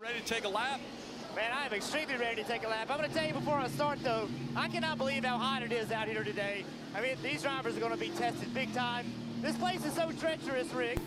Ready to take a lap? Man, I am extremely ready to take a lap. I'm going to tell you before I start, though, I cannot believe how hot it is out here today. I mean, these drivers are going to be tested big time. This place is so treacherous, Rick.